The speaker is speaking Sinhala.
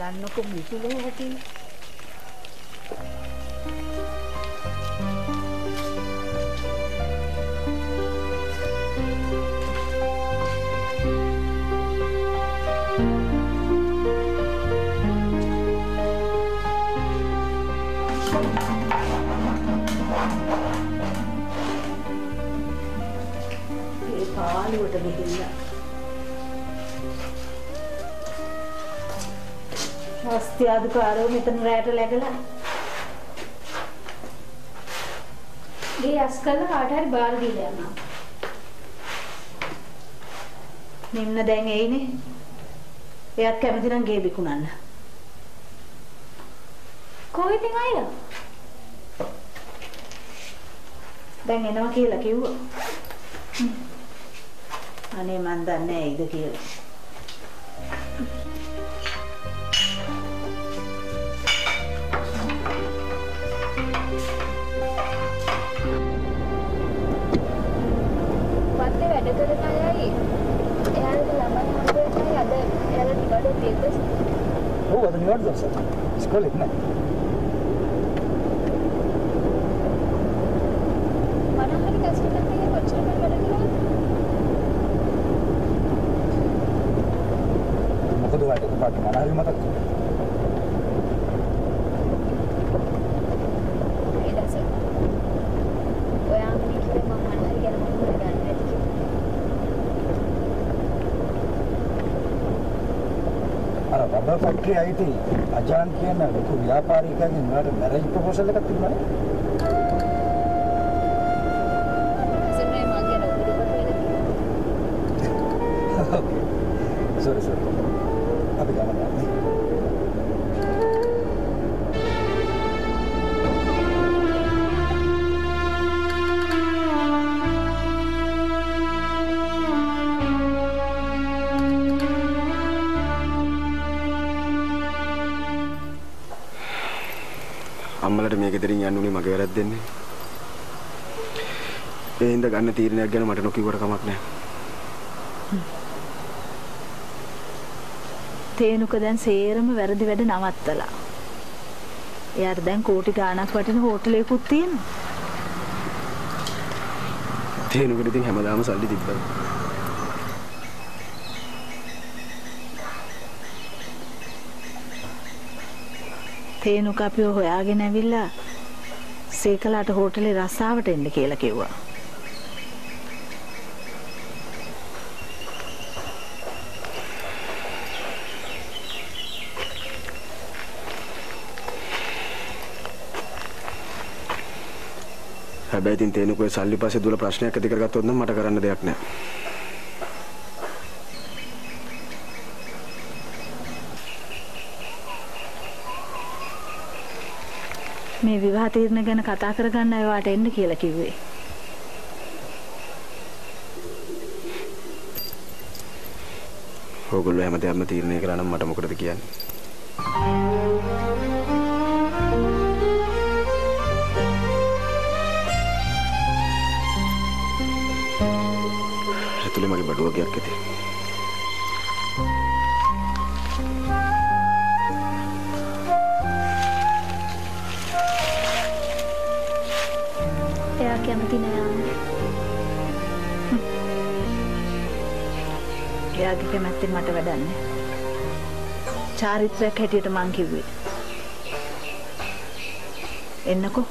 ඔක්කොම විසුලෝ හැටි. ඒ පාළුවට ගිහිල්ලා හස්තියාදුකාරෝ මෙතන රැට läගලා ගේ අස් කරලා කාට හරි බාර දීලා යනවා. නිම්න දැන් එයිනේ. එයාත් කැමති නම් ගේ විකුණන්න. කොහෙද අයියා? දැන් එනවා කියලා කිව්වා. අනේ මන් දන්නේ නැහැ ඉද කියලා. هو ده النهارده مش كل هناك අර රබර් ෆැක්ටරි අයිති අජාන් කියන ලොකු ව්‍යාපාරිකයන්ගෙන් ඔයාලට මැරේජ් ප්‍රොපෝසල් එකක් තිබුණානේ. සෙන්නේ මං ගැන ඔබට වෙලා සෝරි සෝරි. අපි ගමන් යන්නේ. අම්මලට මේක දෙරින් යන්න උනේ මගේ වැරද්දෙන්නේ. ඒ හින්දා ගන්න තීරණයක් ගැන මට නොකියුවට කමක් නැහැ. තේනුක දැන් සේරම වැරදි වැඩ නවත්තලා. එයාට දැන් කෝටි ගාණක් වටින හෝටලයකුත් තියෙනවා. තේනුකට ඉතින් හැමදාම සල්ලි තිබ්බා. තේනුක අපිව හොයාගෙන ඇවිල්ලා සේකලාට හෝටලේ රස්සාවට එන්න කියලා කිව්වා. හැබැයි ඉතින් තේනුකේ සල්ලි පස්සේ දුල ප්‍රශ්නයක් ඇති කරගත්තොත් නම් මට කරන්න දෙයක් නැහැ. මේ විවාහ තීරණ ගැන කතා කරගන්න අයවාට එන්න කියලා කිව්වේ. ඕගොල්ලෝ හැමදේම තීරණය කළා නම් මට මොකටද කියන්නේ? ඇතුලේ මගේ බඩුව ගියක් ඇති. කැමති නෑ ආන්න. එයාගේ කැමැත්තෙන් මට වැඩක් නැහැ. චාරිත්‍රාක් හැටියට මං කිව්වේ. එන්නකෝ.